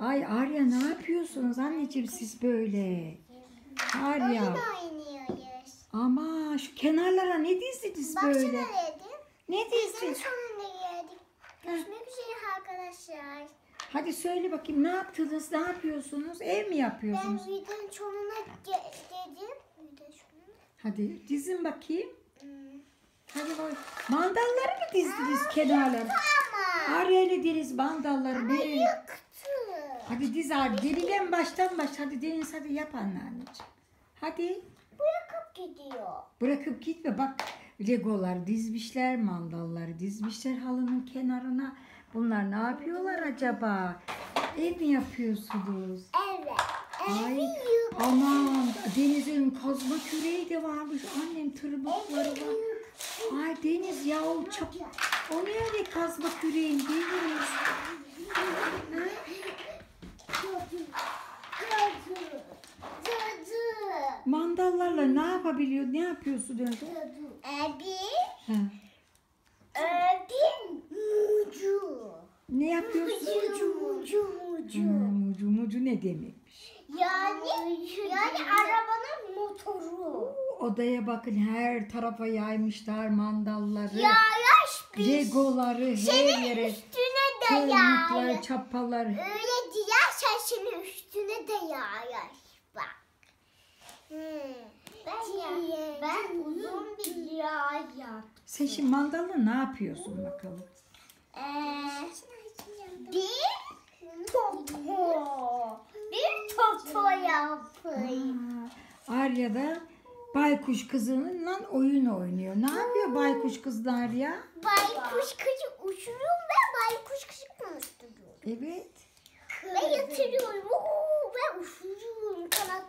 Ay Arya ne yapıyorsunuz anneciğim siz böyle? Arya. Oyun oynuyoruz. Ama şu kenarlara ne dizdiniz Baksana böyle? dedim. Ne dizdiniz? sonunda geldik. Görüşmek üzere arkadaşlar. Hadi söyle bakayım ne yaptınız? Ne yapıyorsunuz? Ev mi Ben yapıyorsunuz? videonun sonuna dedim. Hadi dizin bakayım. Hmm. Hadi bak. Mandalları mı dizdiniz kenarlara? Ama. Arya ile deniz mandalları böyle. Hadi diz abi. Deliden baştan baş. Hadi Deniz hadi yap anneanneciğim. Hadi. Bırakıp gidiyor. Bırakıp gitme bak. Legolar dizmişler, mandalları dizmişler halının kenarına. Bunlar ne yapıyorlar acaba? Ev mi yapıyorsunuz? Evet. Ay aman Deniz'in kazma küreği de varmış. Annem tırmıkları var. Ay Deniz ya o çap... O ne öyle kazma küreğin Deniz? Cadı. Mandallarla ne yapabiliyor? Ne yapıyorsun? Abi. Ha. Abi. Mucu. Ne yapıyorsun? Mucu mucu mucu. Hmm, mucu mucu ne demekmiş? Yani yani arabanın motoru. Odaya bakın her tarafa yaymışlar mandalları. Yağış bir Legoları her yere. üstüne de yağış. çapalar. Öyle diyersen senin üstüne de yağış. Bak. Hmm. Ben, ya, ben uzun bir yağ yaptım. Sen şimdi mandalla ne yapıyorsun bakalım? Ee, bir topo. Bir topo yapayım. Aa, Arya da baykuş kızınınla oyun oynuyor. Ne yapıyor baykuş kızlar ya? Baykuş kızı uçuruyorum ve baykuş kızı konuşturuyorum. Evet. Ve yatırıyorum.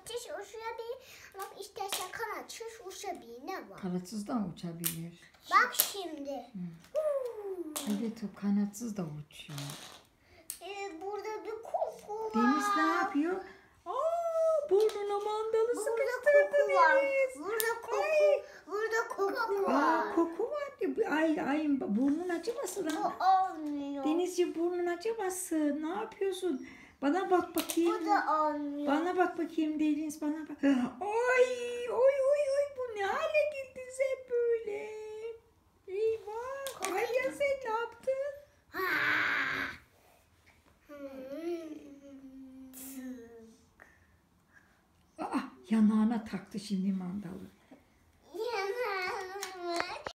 Kanatçış uçabilir. Bak istersen kanatçış uçabilir. Ne var? Kanatsız da mı uçabilir? Bak şimdi. Evet o kanatsız da uçuyor. Ee, burada bir koku var. Deniz ne yapıyor? Aa, burnuna mandalı Burada sıkıştırdı var. Deniz. Burada koku. Ay. Burada koku Aa, var. koku var. diyor. Ay ay burnun acımasın Bu olmuyor. Denizciğim burnun acımasın. Ne yapıyorsun? Bana bak bakayım. Bu da olmuyor. Bana bak bakayım Deniz bana bak. Ay oy oy oy bu ne hale geldin sen böyle? Eyvah. Ay ya sen ne yaptın? Aa yanağına taktı şimdi mandalı.